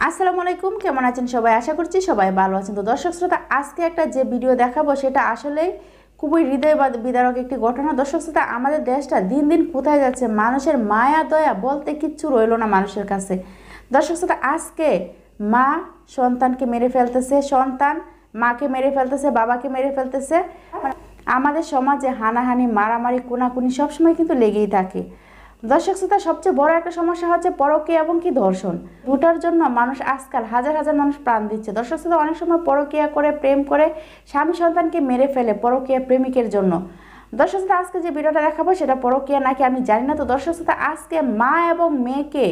আসসালামু আলাইকুম, কেমন আছেন সবাই? আশা করছি সবাই ভালো আছেন। তো দর্শক শ্রোতা, আজকে একটা যে ভিডিও দেখাবো সেটা আসলেই খুবই হৃদয় বাদ- বিদারক একটি ঘটনা। দর্শক শ্রোতা, আমাদের দেশটা দিন দিন কোথায় যাচ্ছে, মানুষের মায়া, দয়া বলতে কিচ্ছু রইল না মানুষের কাছে। দর্শক শ্রোতা, আজকে মা সন্তানকে মেরে ফেলতেছে, সন্তান মাকে মেরে ফেলতেছে, বাবাকে মেরে ফেলতেছে। আমাদের সমাজে হানাহানি, মারামারি, কোনাকুনি সবসময় কিন্তু লেগেই থাকে। দর্শক শ্রোতা সবচেয়ে বড় একটা সমস্যা হচ্ছে পরকীয়া এবং কি ধর্ষণ। দুটার জন্য মানুষ আজকাল হাজার হাজার মানুষ প্রাণ দিচ্ছে। দর্শক শ্রোতা, অনেক সময় পরকীয়া করে প্রেম করে স্বামী সন্তানকে মেরে ফেলে পরকীয়া প্রেমিকের জন্য। দর্শক শ্রোতা, আজকে যে ভিডিওটা দেখাবো সেটা পরকীয়া নাকি আমি জানি না। তো দর্শক শ্রোতা, আজকে মা এবং মেয়েকে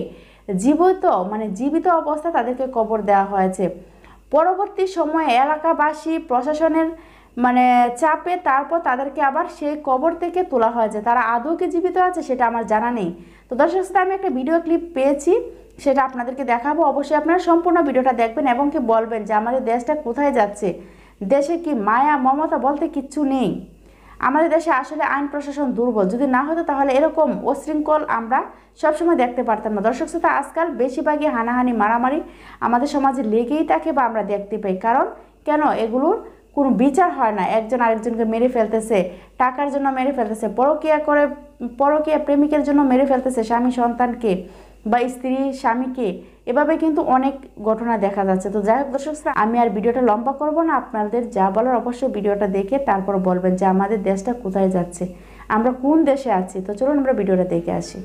জীবিত মানে জীবিত অবস্থা তাদেরকে কবর দেওয়া হয়েছে। পরবর্তী সময়ে এলাকাবাসী, প্রশাসনের মানে চাপে তারপর তাদেরকে আবার সেই কবর থেকে তোলা হয়েছে তারা আদৌ কি জীবিত আছে সেটা আমার জানা নেই। তো দর্শক শ্রোতা, আমি একটা ভিডিও ক্লিপ পেয়েছি সেটা আপনাদেরকে দেখাবো। অবশ্যই আপনারা সম্পূর্ণ ভিডিওটা দেখবেন এবং কি বলবেন যে আমাদের দেশটা কোথায় যাচ্ছে? দেশে কি মায়া মমতা বলতে কিচ্ছু নেই। আমাদের দেশে আসলে আইন প্রশাসন দুর্বল। যদি না হতো তাহলে এরকম অশৃঙ্খল আমরা সবসময় দেখতে পারতাম না। দর্শক শ্রোতা আজকাল বেশিরভাগই হানাহানি মারামারি আমাদের সমাজে লেগেই থাকে বা আমরা দেখতে পাই। কারণ কেন? এগুলোর কোনো বিচার হয় না, একজন আরেকজনকে মেরে ফেলতেছে, টাকার জন্য মেরে ফেলতেছে, পরকীয়া করে, পরকীয়া প্রেমিকের জন্য মেরে ফেলতেছে স্বামী সন্তানকে বা স্ত্রী স্বামীকে, এভাবে কিন্তু অনেক ঘটনা দেখা যাচ্ছে। তো যাই হোক দর্শক আমি আর ভিডিওটা লম্বা করব না, আপনাদের যা বলার অবশ্যই ভিডিওটা দেখে তারপর বলবেন যে আমাদের দেশটা কোথায় যাচ্ছে, আমরা কোন দেশে আছি। তো চলুন আমরা ভিডিওটা দেখে আসি।